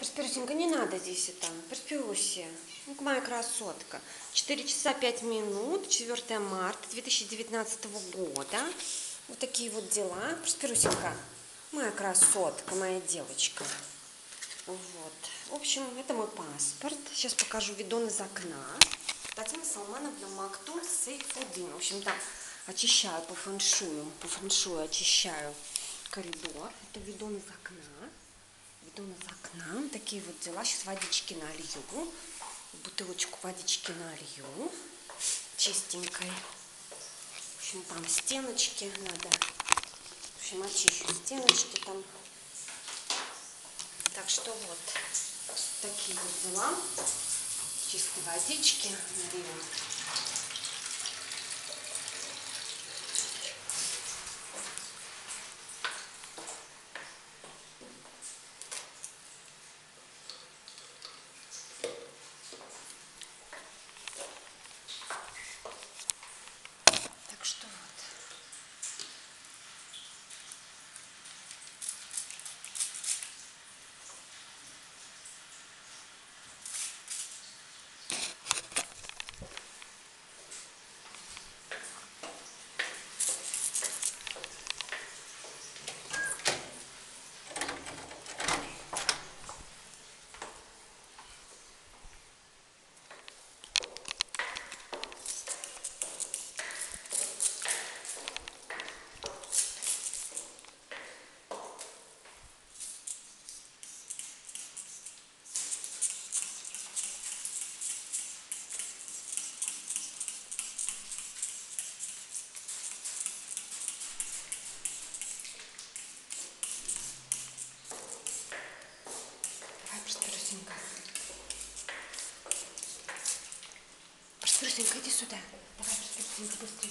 Проспирусенька, не надо здесь это. Проспируси. Ну, моя красотка. 4 часа 5 минут, 4 марта 2019 года. Вот такие вот дела. Проспирусенька, моя красотка, моя девочка. Вот. В общем, это мой паспорт. Сейчас покажу видон из окна. Татьяна Салмановна Мактуль Сейфудин. В общем, там очищаю по фэншую. По фэншую очищаю коридор. Это видон из окна. Видон из окна. Такие вот дела. Сейчас водички налью. Бутылочку водички налью. Чистенькой. В общем, там стеночки надо. В общем, очищу стеночки там. Так что вот такие вот дела. Чистой водички налью. Так что вот. Давай, Проспирусенька. Проспирусенька, иди сюда. Давай, Проспирусенька, быстрее.